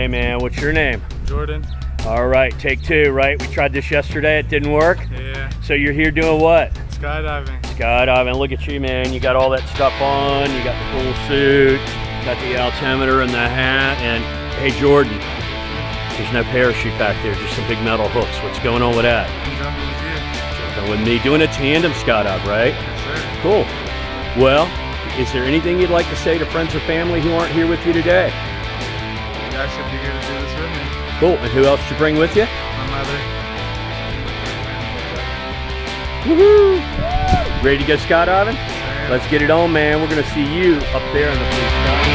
Hey man, what's your name? Jordan. All right, take two, right? We tried this yesterday, it didn't work. Yeah. So you're here doing what? Skydiving. Skydiving. Look at you, man. You got all that stuff on. You got the cool suit, got the altimeter and the hat. And hey, Jordan, there's no parachute back there, just some big metal hooks. What's going on with that? I'm jumping with you. Jumping with me, doing a tandem skydive, right? Yes, sir. Cool. Well, is there anything you'd like to say to friends or family who aren't here with you today? Guys should be here to do this with me. Cool. And who else did you bring with you? My mother. Woohoo! Ready to go skydiving? Let's get it on, man. We're gonna see you up there in the blue sky.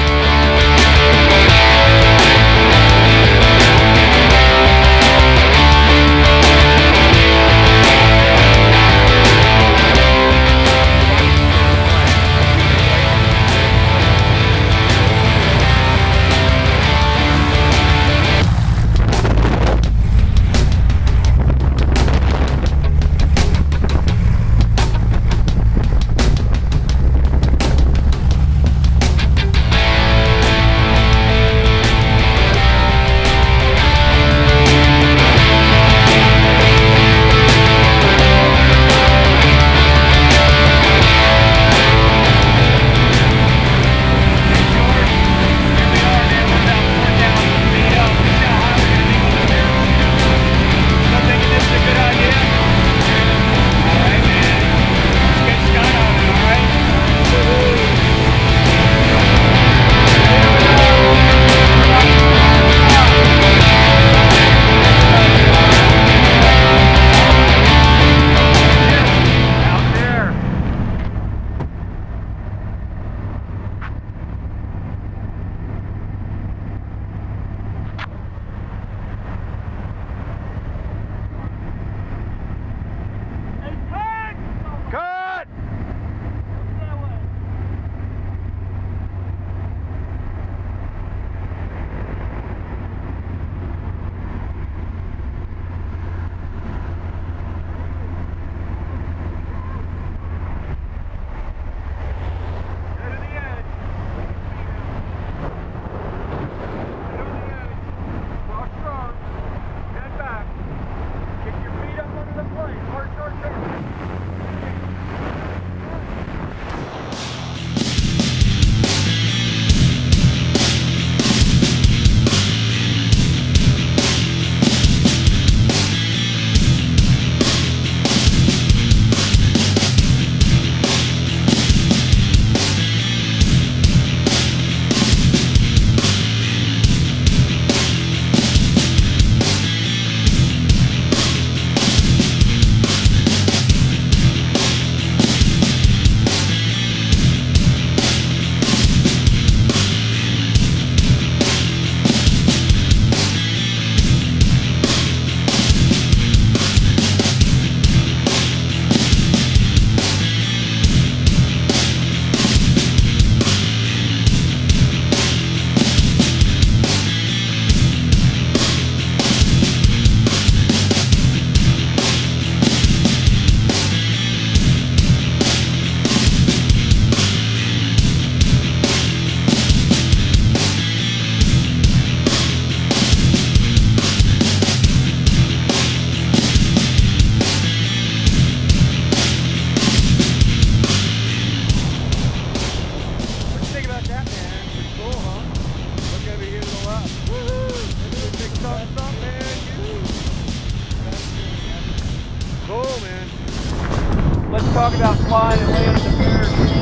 Cool, man. Let's talk about flying and landing the parachute.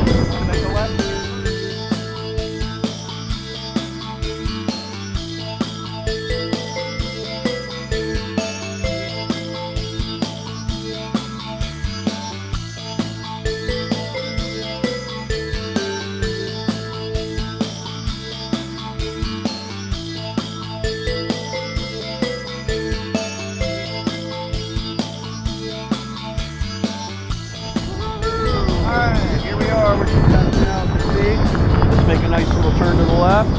take a nice little turn to the left.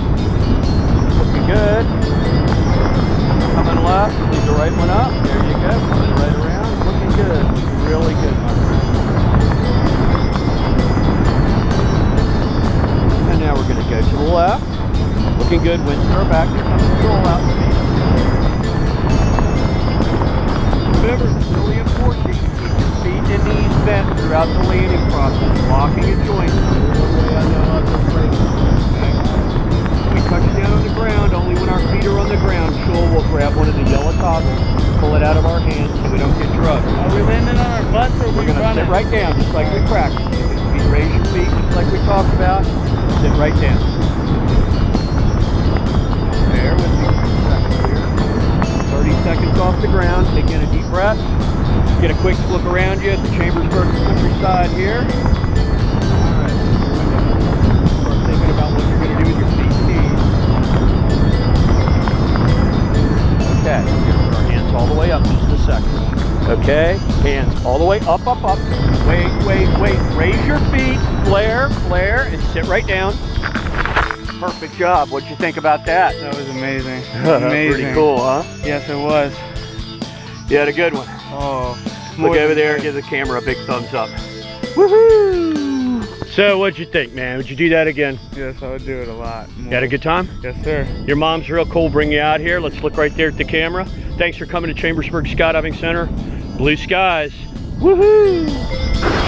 Looking good. Coming left, leave the right one up. There you go. Coming right around. Looking good. Really good. And now we're going to go to the left. Looking good. Winds are back. Here comes the roll out speed. Remember, it's only at 14 throughout the landing process, locking your joints. We touch down on the ground only when our feet are on the ground. Shul will grab one of the yellow toggles, pull it out of our hands so we don't get drugged. Are we landing on our butts or are We're gonna running? sit right down just like we practiced. You raise your feet just like we talked about. Sit right down. A quick look around you at the Chambersburg countryside here. Alright, here we go. Start thinking about what you're gonna do with your feet and knees. Okay, our hands all the way up just a second. Okay, hands all the way up, up, up. Wait, wait, wait. Raise your feet, flare, flare, and sit right down. Perfect job. What'd you think about that? That was amazing. amazing. Pretty cool, huh? Yes, it was. You had a good one. Oh. Look over there, good. give the camera a big thumbs up. Woohoo! So, what'd you think, man? Would you do that again? Yes, I would do it a lot. More. You had a good time? Yes, sir. Your mom's real cool bringing you out here. Let's look right there at the camera. Thanks for coming to Chambersburg Skydiving Center. Blue skies. Woohoo!